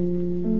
Mm-hmm.